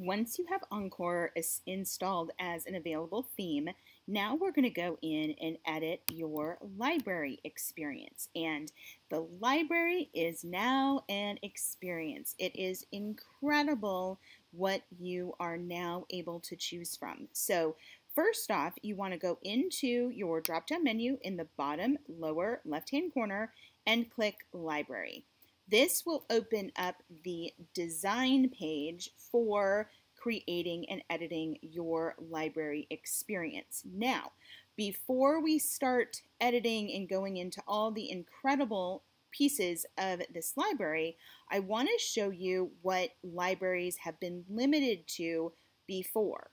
once you have Encore installed as an available theme, now we're going to go in and edit your library experience. And the library is now an experience. It is incredible what you are now able to choose from. So first off, you want to go into your drop-down menu in the bottom lower left-hand corner and click Library. This will open up the design page for creating and editing your library experience. Now, before we start editing and going into all the incredible pieces of this library, I want to show you what libraries have been limited to before.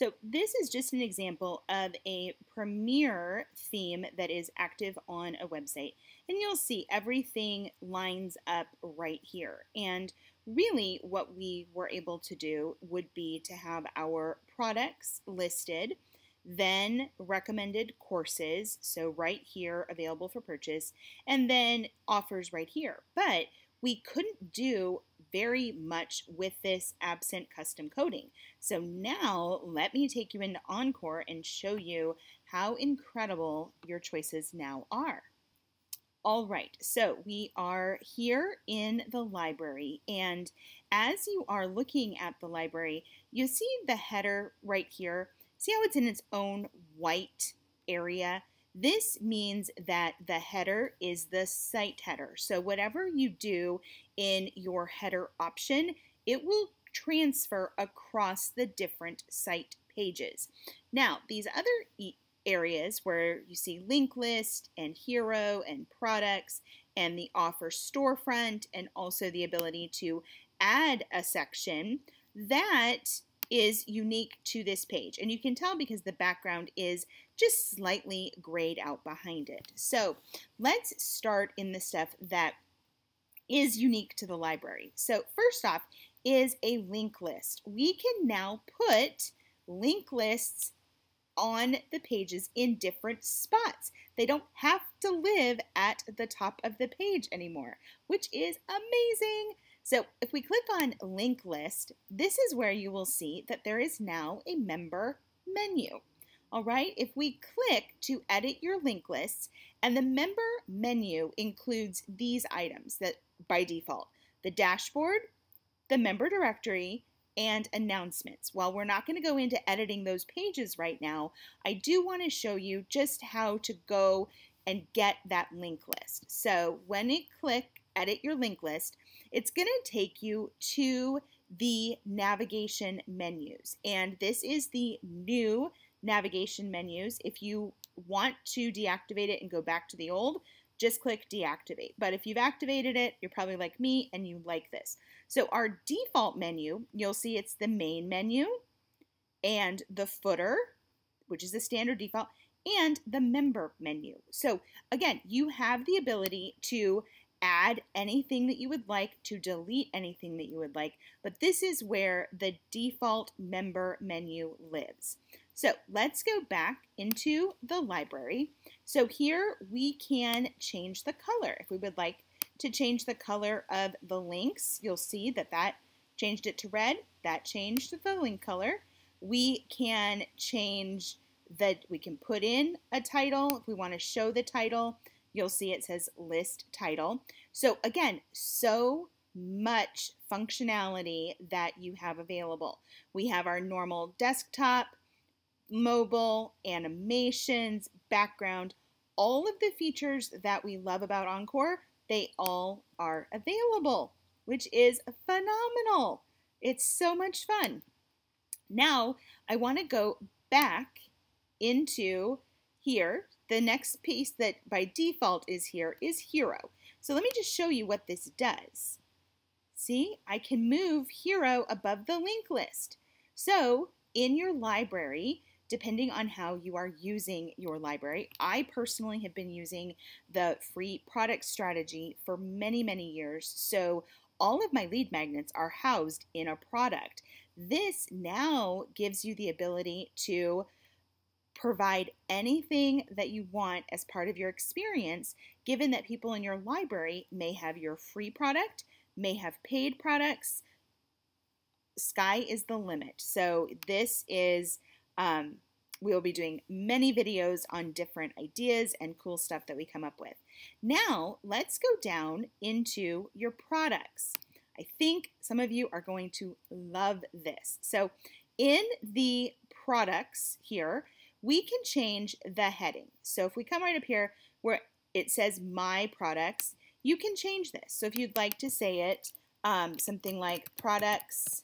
So this is just an example of a Premier theme that is active on a website. And you'll see everything lines up right here. And really what we were able to do would be to have our products listed, then recommended courses, so right here available for purchase, and then offers right here. But we couldn't do very much with this absent custom coding. So now let me take you into Encore and show you how incredible your choices now are. All right, so we are here in the library, and as you are looking at the library, you see the header right here. See how it's in its own white area? This means that the header is the site header. So whatever you do in your header option, it will transfer across the different site pages. Now, these other areas where you see link list and hero and products and the offer storefront and also the ability to add a section, that is unique to this page. And you can tell because the background is just slightly grayed out behind it. So let's start in the stuff that is unique to the library. So first off is a link list. We can now put link lists on the pages in different spots. They don't have to live at the top of the page anymore, which is amazing. So if we click on link list, this is where you will see that there is now a member menu. All right, if we click to edit your link lists, and the member menu includes these items that by default, the dashboard, the member directory, and announcements. While we're not going to go into editing those pages right now, I do want to show you just how to go and get that link list. So when it click edit your link list, it's going to take you to the navigation menus. And this is the new navigation menus. If you want to deactivate it and go back to the old, just click deactivate. But if you've activated it, you're probably like me and you like this. So our default menu, you'll see it's the main menu and the footer, which is the standard default, and the member menu. So again, you have the ability to add anything that you would like, to delete anything that you would like, but this is where the default member menu lives. So let's go back into the library. So here we can change the color. If we would like to change the color of the links, you'll see that that changed it to red. That changed the link color. We can change that we can put in a title. If we want to show the title, you'll see it says list title. So again, so much functionality that you have available. We have our normal desktop, mobile, animations, background, all of the features that we love about Encore, they all are available, which is phenomenal. It's so much fun. Now, I want to go back into here. The next piece that by default is here is Hero. So let me just show you what this does. See, I can move Hero above the link list. So in your library, depending on how you are using your library. I personally have been using the free product strategy for many, many years. So all of my lead magnets are housed in a product. This now gives you the ability to provide anything that you want as part of your experience, given that people in your library may have your free product, may have paid products, sky is the limit. So this is, um, we will be doing many videos on different ideas and cool stuff that we come up with. Now, let's go down into your products. I think some of you are going to love this. So in the products here, we can change the heading. So if we come right up here where it says my products, you can change this. So if you'd like to say it, um, something like products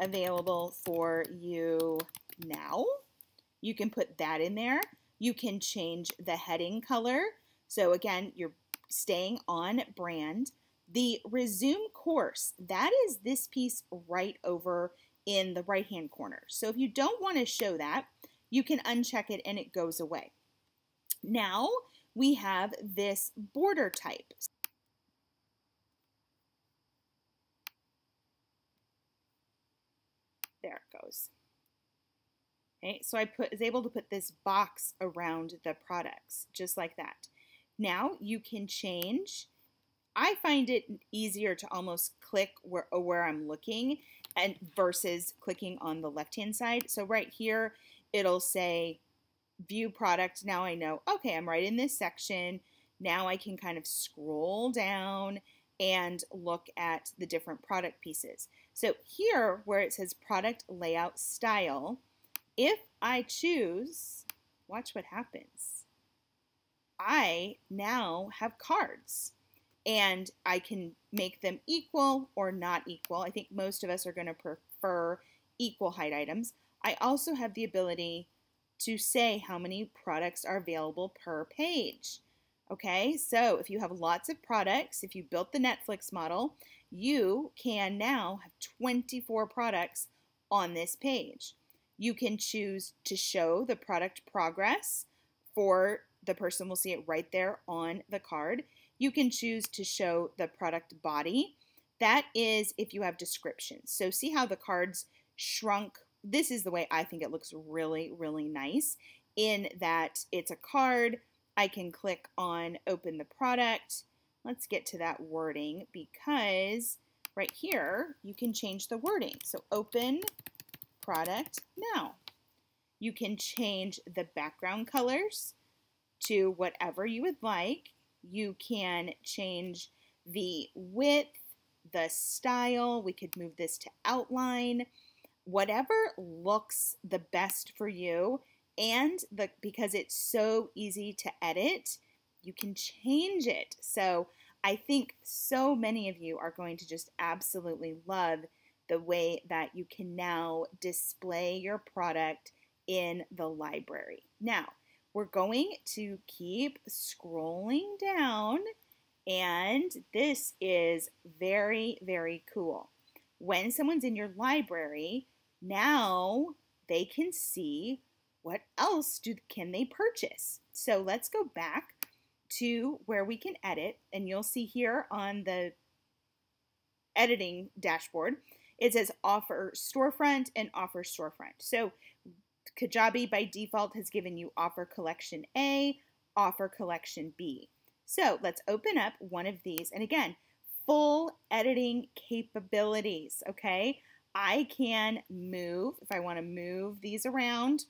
available for you now, you can put that in there. You can change the heading color. So again, you're staying on brand. The resume course, that is this piece right over in the right hand corner. So if you don't want to show that, you can uncheck it and it goes away. Now we have this border type. There it goes. Okay, so I put, is able to put this box around the products, just like that. Now you can change. I find it easier to almost click where, where I'm looking and versus clicking on the left-hand side. So right here, it'll say view product. Now I know, okay, I'm right in this section. Now I can kind of scroll down and look at the different product pieces. So here where it says product layout style, if I choose, watch what happens. I now have cards and I can make them equal or not equal. I think most of us are going to prefer equal height items. I also have the ability to say how many products are available per page. Okay, so if you have lots of products, if you built the Netflix model, you can now have 24 products on this page. You can choose to show the product progress for the person will see it right there on the card. You can choose to show the product body. That is if you have descriptions. So see how the cards shrunk. This is the way I think it looks really, really nice in that it's a card. I can click on open the product. Let's get to that wording because right here you can change the wording. So open product now. You can change the background colors to whatever you would like. You can change the width, the style. We could move this to outline. Whatever looks the best for you and the because it's so easy to edit, you can change it. So I think so many of you are going to just absolutely love the way that you can now display your product in the library. Now, we're going to keep scrolling down and this is very, very cool. When someone's in your library, now they can see what else do, can they purchase. So let's go back to where we can edit and you'll see here on the editing dashboard, it says offer storefront and offer storefront. So Kajabi by default has given you offer collection A, offer collection B. So let's open up one of these. And again, full editing capabilities, okay? I can move, if I want to move these around,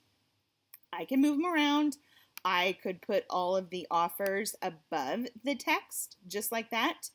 I can move them around. I could put all of the offers above the text, just like that.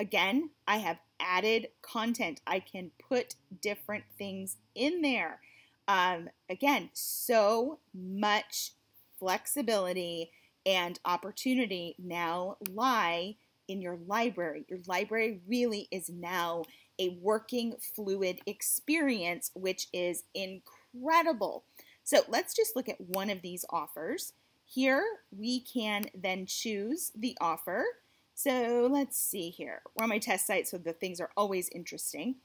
Again, I have added content. I can put different things in there. Um, again, so much flexibility and opportunity now lie in your library. Your library really is now a working fluid experience, which is incredible. So let's just look at one of these offers. Here we can then choose the offer. So let's see here. We're on my test site, so the things are always interesting.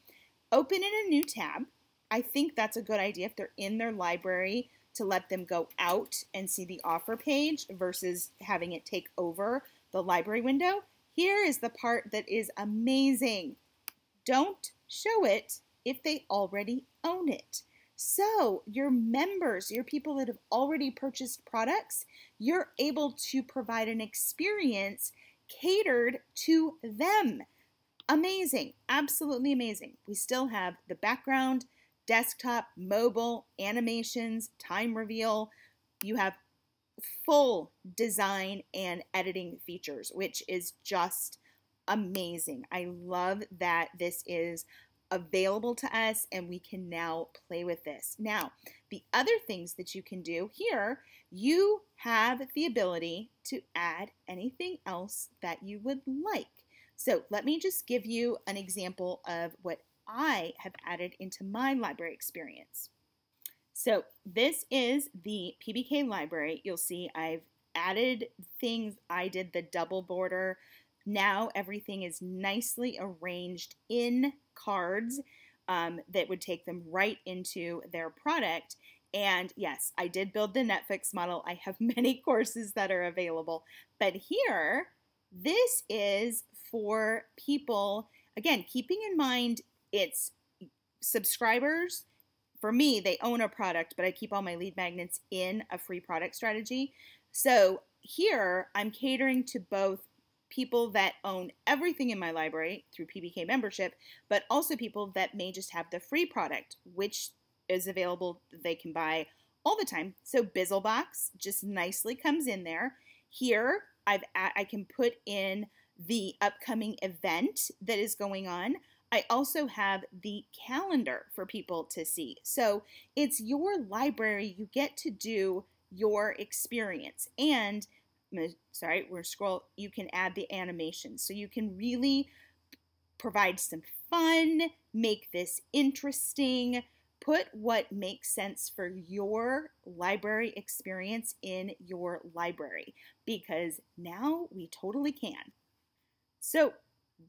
Open in a new tab. I think that's a good idea if they're in their library to let them go out and see the offer page versus having it take over the library window. Here is the part that is amazing. Don't show it if they already own it. So, your members, your people that have already purchased products, you're able to provide an experience catered to them. amazing, absolutely amazing. We still have the background, desktop, mobile, animations, time reveal. You have full design and editing features, which is just amazing. I love that this is available to us and we can now play with this. Now, the other things that you can do here, you have the ability to add anything else that you would like. So let me just give you an example of what I have added into my library experience. So this is the PBK library. You'll see I've added things. I did the double border. Now everything is nicely arranged in cards um, that would take them right into their product. And yes, I did build the Netflix model. I have many courses that are available. But here, this is for people, again, keeping in mind it's subscribers. For me, they own a product, but I keep all my lead magnets in a free product strategy. So here, I'm catering to both people that own everything in my library through PBK membership, but also people that may just have the free product, which is available, they can buy all the time. So Bizzlebox just nicely comes in there. Here, I've I can put in the upcoming event that is going on. I also have the calendar for people to see. So it's your library. You get to do your experience. And sorry, we're scroll. You can add the animation. So you can really provide some fun, make this interesting, put what makes sense for your library experience in your library because now we totally can. So,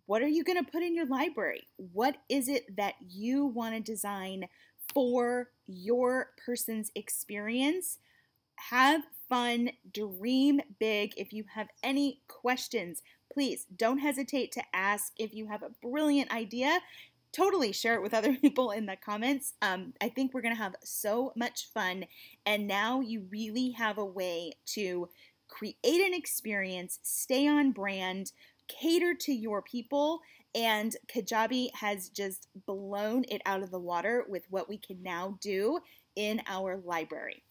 what are you going to put in your library? What is it that you want to design for your person's experience? Have fun, dream big. If you have any questions, please don't hesitate to ask. If you have a brilliant idea, totally share it with other people in the comments. Um, I think we're going to have so much fun. And now you really have a way to create an experience, stay on brand, cater to your people. And Kajabi has just blown it out of the water with what we can now do in our library.